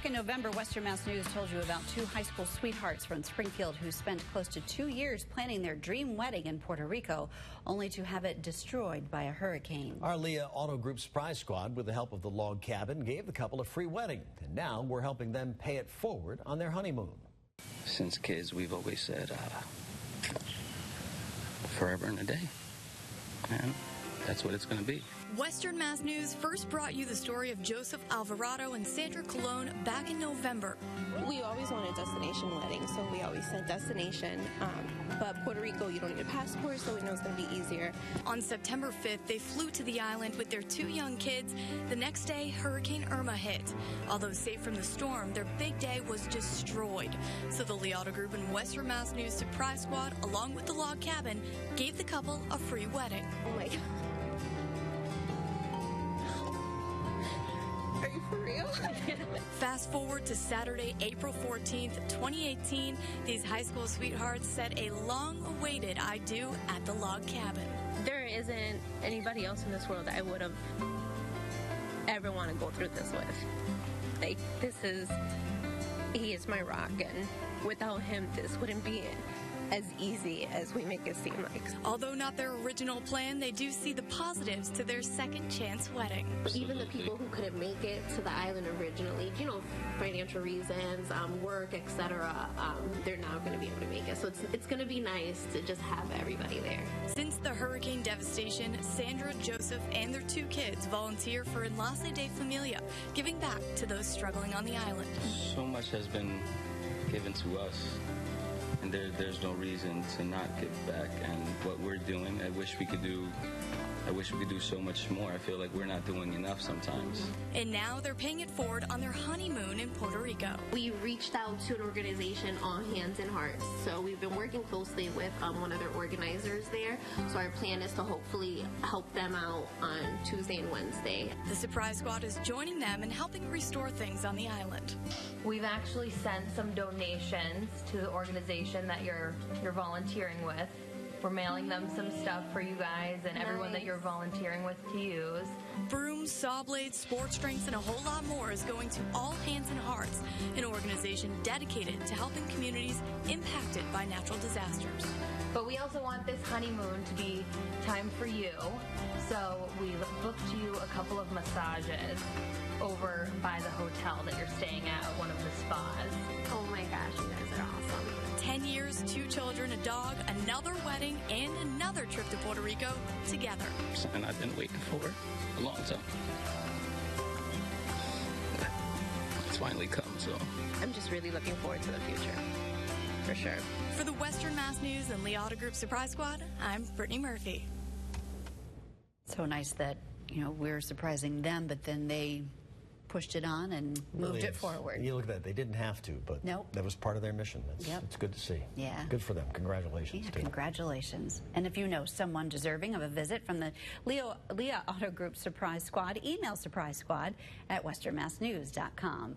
Back in November, Western Mass News told you about two high school sweethearts from Springfield who spent close to two years planning their dream wedding in Puerto Rico, only to have it destroyed by a hurricane. Our Lia Auto Group Surprise Squad, with the help of the log cabin, gave the couple a free wedding. And now we're helping them pay it forward on their honeymoon. Since kids, we've always said uh, forever and a day. And that's what it's going to be. Western Mass News first brought you the story of Joseph Alvarado and Sandra Colon back in November. We always wanted a destination weddings, so we always said destination. Um, but Puerto Rico, you don't need a passport, so we know it's going to be easier. On September 5th, they flew to the island with their two young kids. The next day, Hurricane Irma hit. Although safe from the storm, their big day was destroyed. So the Lia Auto Group and Western Mass News Surprise Squad, along with the log cabin, gave the couple a free wedding. Oh my God. Fast forward to Saturday, April 14th, 2018. These high school sweethearts said a long awaited I do at the log cabin. there isn't anybody else in this world that I would have ever want to go through this with. Like, this is, he is my rock, and without him, this wouldn't be as easy as we make it seem like. Although not their original plan, they do see the positives to their second chance wedding. Even the people who couldn't make it to the island originally, you know, financial reasons, um, work, etc., um, they're now going to be able to make it. So it's, it's going to be nice to just have everybody there. Since the hurricane devastation, Sandra, Joseph, and their two kids volunteer for Enlace de Familia, giving back to those struggling on the island. So much has been given to us, and there, there's no reason to not give back. And what we're doing, I wish we could do. I wish we could do so much more. I feel like we're not doing enough sometimes. And now they're paying it forward on their honeymoon in Puerto Rico. We reached out to an organization, All Hands and Hearts. So we've been working closely with um, one of their organizers there. So our plan is to hopefully help them out on Tuesday and Wednesday. The surprise squad is joining them and helping restore things on the island. We've actually sent some donations to the organization that you're you're volunteering with. We're mailing them some stuff for you guys and everyone that you're volunteering with to use. Brooms, saw blades, sports drinks, and a whole lot more is going to All Hands and Hearts, an organization dedicated to helping communities impacted by natural disasters. But we also want this honeymoon to be time for you. So we've booked you a couple of massages over by the hotel that you're staying at, at one of the spas. Oh my gosh, you guys are awesome. 10 years, two children, a dog, another wedding, and another trip to Puerto Rico together. Something I've been waiting for a long time. It's finally come, so I'm just really looking forward to the future. For sure. For the Western Mass News and Lia Auto Group Surprise Squad, I'm Brittany Murphy. So nice that, you know, we're surprising them, but then they pushed it on and moved Really, it forward. You look at that, they didn't have to, but Nope. that was part of their mission. It's, Yep. it's good to see. Yeah. Good for them. Congratulations. Yeah, congratulations. And if you know someone deserving of a visit from the Leo, Lia Auto Group Surprise Squad, email surprise squad at westernmassnews.com.